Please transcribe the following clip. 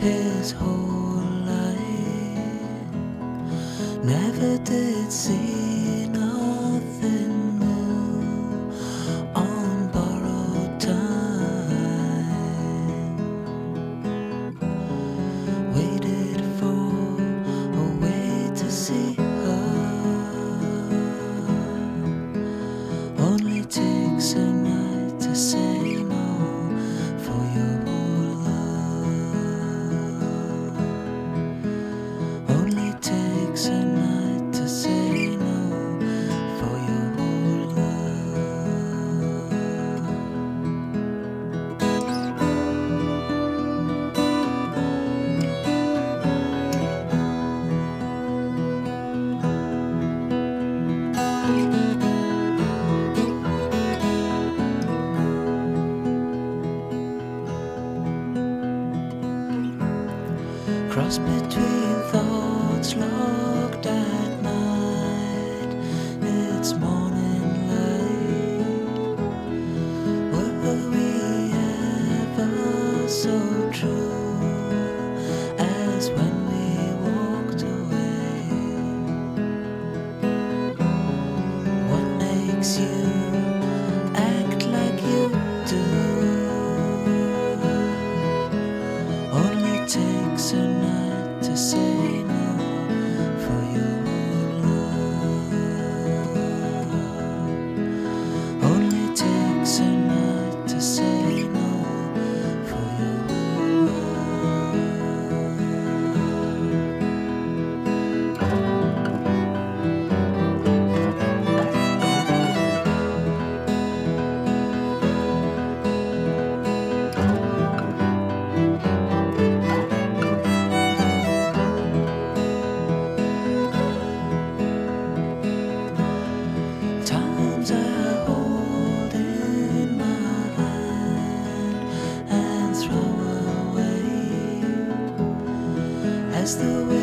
his whole life. Never did see cross between thoughts locked at night. It's morning light. Were we ever so true as when we walked away? What makes you? the way.